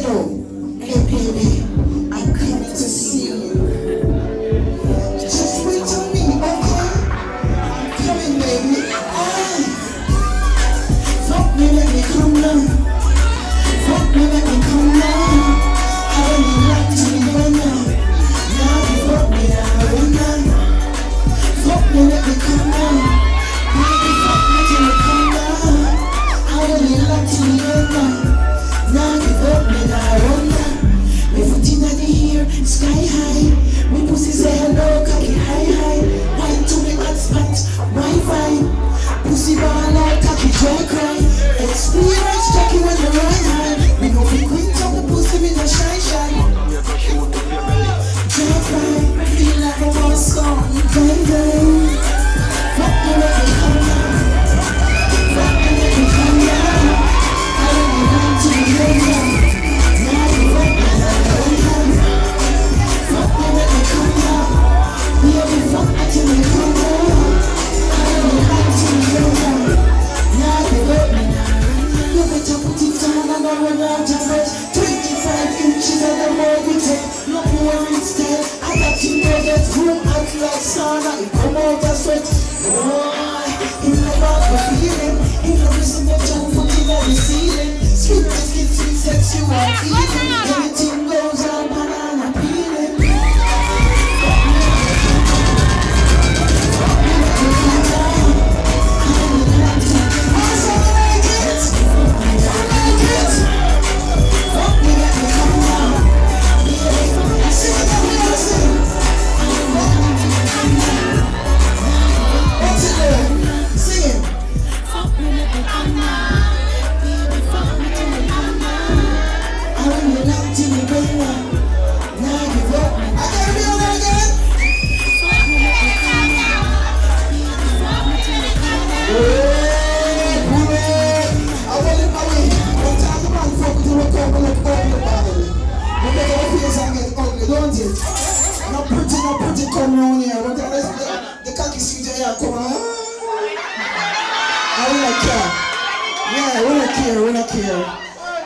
Hey baby, I come to see you. Just wait on me, okay? I'm coming, baby. Ah. Me, let me come down. Sky high. Me pussy say hello, cocky high high. Wine to me hot spot, Wi-Fi. Pussy ball like cocky dry cry. Experience like sauna. Come out of sweat. Pretty, not come round here. But the, the, the cocky CJ here come. I we not care. Yeah, we not care, we not care.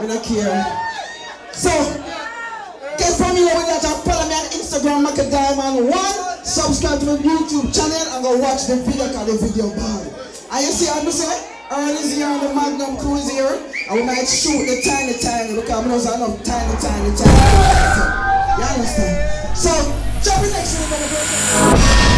We not care. So, get familiar with that and follow me on Instagram, Macka Diamond 1. Subscribe to my YouTube channel and go watch the video called the video bad. And you see, I'm say, Earl is here and the Magnum crew is here. And we might shoot the tiny, tiny, because I know there's enough tiny, tiny, tiny. You understand? So, jump in next to the